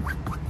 What?